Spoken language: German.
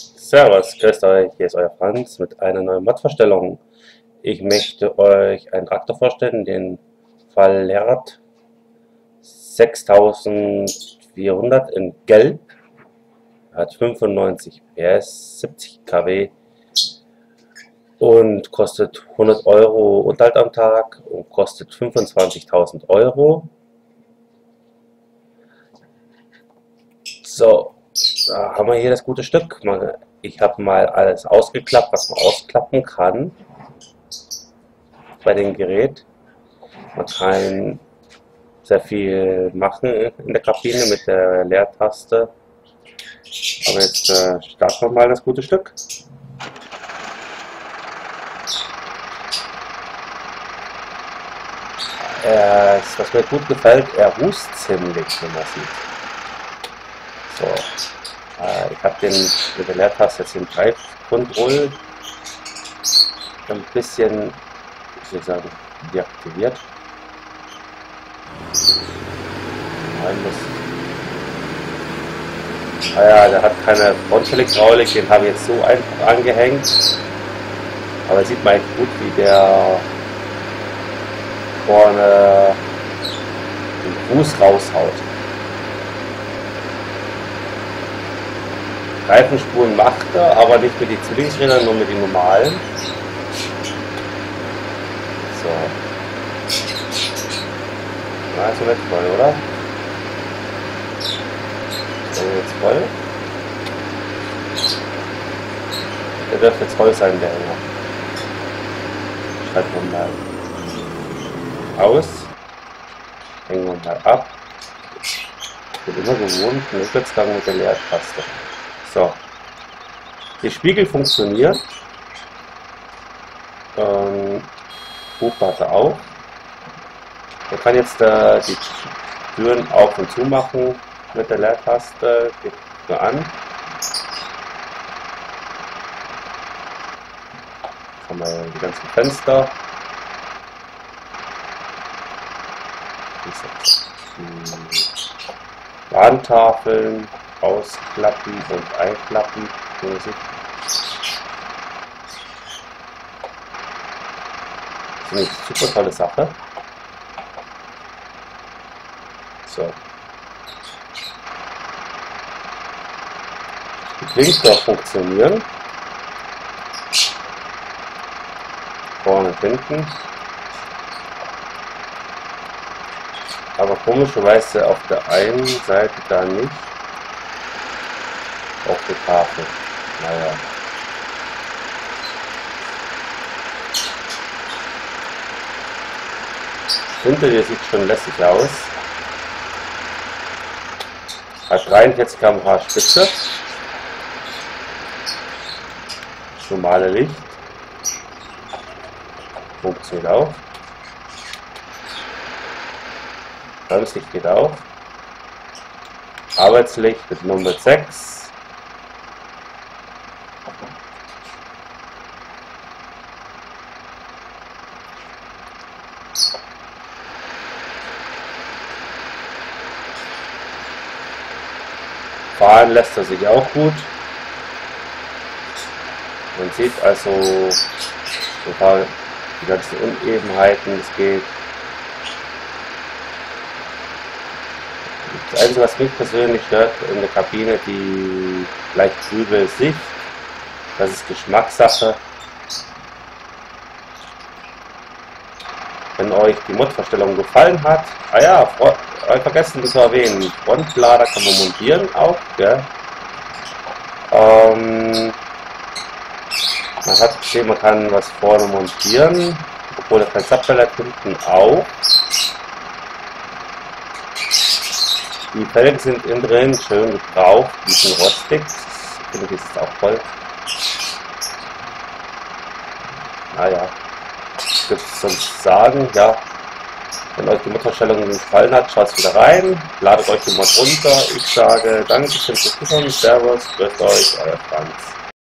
Servus, grüßt euch, hier ist euer Franz mit einer neuen Mod-Vorstellung. Ich möchte euch einen Traktor vorstellen, den Fallert 6400 in Gelb. Hat 95 PS, 70 kW und kostet 100 Euro Unterhalt am Tag und kostet 25.000 Euro. So, da haben wir hier das gute Stück. Ich habe mal alles ausgeklappt, was man ausklappen kann bei dem Gerät. Man kann sehr viel machen in der Kabine mit der Leertaste. Aber jetzt äh, starten wir mal das gute Stück. Äh, was mir gut gefällt, er rußt ziemlich, wenn man sieht. So, äh, ich habe den mit der Leertaste jetzt den Drive Control ein bisschen, ich sagen, deaktiviert. Ah ja, der hat keine Fronthydraulik, den habe ich jetzt so einfach angehängt. Aber sieht man gut, wie der vorne den Fuß raushaut. Reifenspuren macht er, aber nicht mit den Zwillingsrädern, nur mit den normalen. So. Na, ist jetzt voll, oder? So, jetzt voll. Der dürfte jetzt voll sein, der Hänger. Schreibt man mal aus. Hängen wir mal ab. Ich bin immer gewohnt, einen Rückwärtsgang mit der Leertaste. So. Die Spiegel funktioniert. Ähm, Buchwarte auch. Man kann jetzt äh, die Türen auf und zu machen mit der Leertaste. Geht nur an. Haben wir die ganzen Fenster. Warntafeln ausklappen und einklappen. Vorsicht. Das ist eine super tolle Sache. So. Die Blinker funktionieren. Vorne hinten. Aber komischerweise auf der einen Seite da nicht auf der Tafel. Naja. Hinter dir sieht schon lässig aus. Hat 43 km/h Spitze. Normale Licht. Funktioniert auch. Bremslicht geht auch. Arbeitslicht mit Nummer 6. Fahren lässt er sich auch gut. Man sieht also die ganzen Unebenheiten, es geht. Das Einzige, was mich persönlich stört in der Kabine, die leicht trübe Sicht. Das ist Geschmackssache. Wenn euch die Modverstellung gefallen hat, ah ja, äh, vergessen zu erwähnen, Frontlader kann man montieren auch, gell? Ähm, man hat gesehen, man kann was vorne montieren, obwohl das kein Subpellet hinten auch. Die Felgen sind innen drin schön gebraucht, die sind rostig, finde ich ist auch voll. Naja, gibt es sonst sagen, ja, wenn euch die Motorstellung gefallen hat, schaut wieder rein, ladet euch den Mod runter. Ich sage Dankeschön fürs Zuschauen, Servus, grüßt euch, euer Franz.